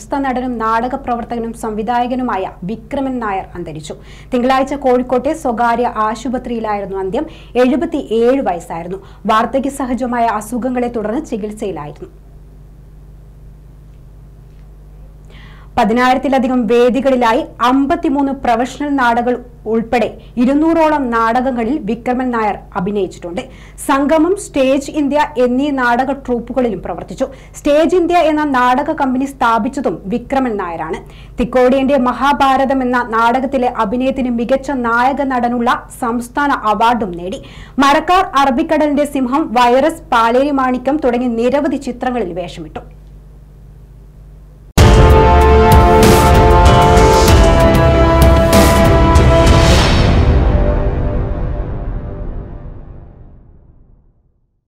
പ്രശസ്ത നടനും നാടക പ്രവർത്തകനും സംവിധായകനുമായ വിക്രമൻ നായർ അന്തരിച്ചു. തിങ്കളാഴ്ച കോഴിക്കോട്ടെ സ്വകാര്യ ആശുപത്രിയിലായിരുന്നു അന്ത്യം. എഴുപത്തിയേഴ് വയസ്സായിരുന്നു. വാർദ്ധക്യ സഹജമായ അസുഖങ്ങളെ തുടർന്ന് ചികിത്സയിലായിരുന്നു. പതിനായിരത്തിലധികം വേദികളിലായി അമ്പത്തിമൂന്ന് പ്രൊഫഷണൽ നാടകൾ ഉൾപ്പെടെ ഇരുന്നൂറോളം നാടകങ്ങളിൽ വിക്രമൻ നായർ അഭിനയിച്ചിട്ടുണ്ട്. സംഗമം സ്റ്റേജ് ഇന്ത്യ എന്നീ നാടക ട്രൂപ്പുകളിലും പ്രവർത്തിച്ചു. സ്റ്റേജ് ഇന്ത്യ എന്ന നാടക കമ്പനി സ്ഥാപിച്ചതും വിക്രമൻ നായരാണ്. തിക്കോടിയന്റെ മഹാഭാരതം എന്ന നാടകത്തിലെ അഭിനയത്തിന് മികച്ച നായക നടനുള്ള സംസ്ഥാന അവാർഡും നേടി. മരക്കാർ അറബിക്കടലിന്റെ സിംഹം വൈറസ് പാലേരി മാണിക്യം തുടങ്ങി നിരവധി ചിത്രങ്ങളിൽ വേഷമിട്ടു.